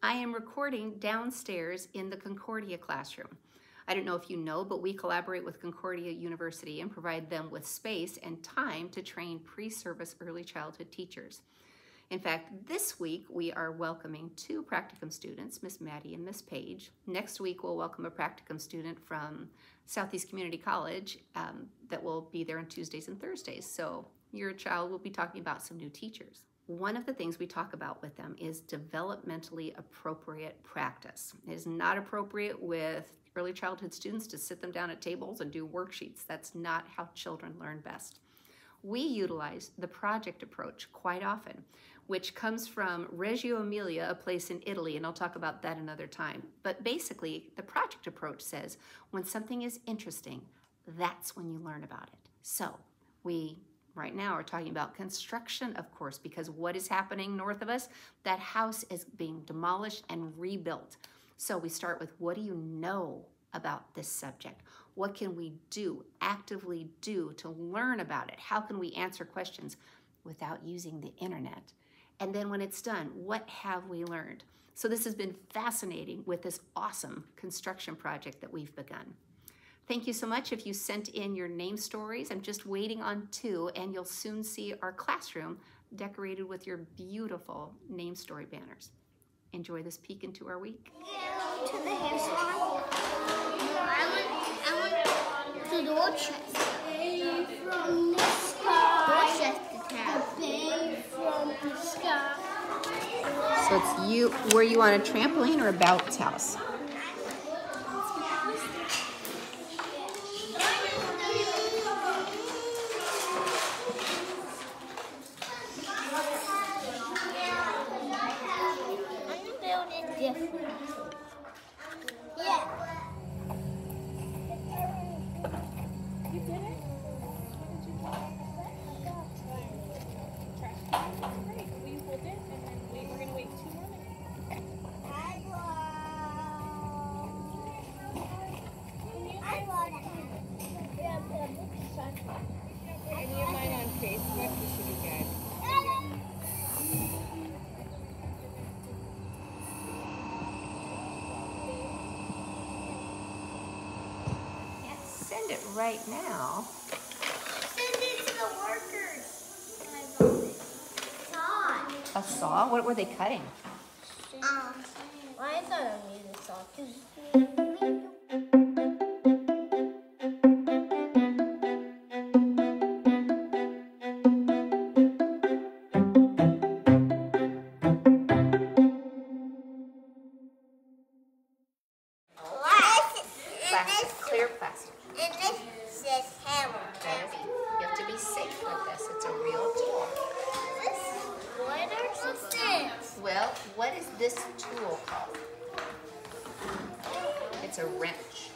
I am recording downstairs in the Concordia classroom. I don't know if you know, but we collaborate with Concordia University and provide them with space and time to train pre-service early childhood teachers. In fact, this week we are welcoming two practicum students, Miss Maddie and Miss Page. Next week we'll welcome a practicum student from Southeast Community College um, that will be there on Tuesdays and Thursdays. So your child will be talking about some new teachers. One of the things we talk about with them is developmentally appropriate practice. It is not appropriate with early childhood students to sit them down at tables and do worksheets. That's not how children learn best. We utilize the project approach quite often which comes from Reggio Emilia, a place in Italy, and I'll talk about that another time. But basically, the project approach says when something is interesting, that's when you learn about it. So we right now are talking about construction, of course, because what is happening north of us? That house is being demolished and rebuilt. So we start with what do you know about this subject? What can we do, actively do to learn about it? How can we answer questions without using the internet? And then when it's done, what have we learned? So this has been fascinating with this awesome construction project that we've begun. Thank you so much if you sent in your name stories. I'm just waiting on two and you'll soon see our classroom decorated with your beautiful name story banners. Enjoy this peek into our week. To the hair salon. I went, I went to Dorchester. From the sky. Dorchester town. from the sky. So it's you, were you on a trampoline or a bounce house? Yes. Send it right now. Send it to the workers. A saw? What were they cutting? Um, I thought I needed a saw what is this tool called? It's a wrench.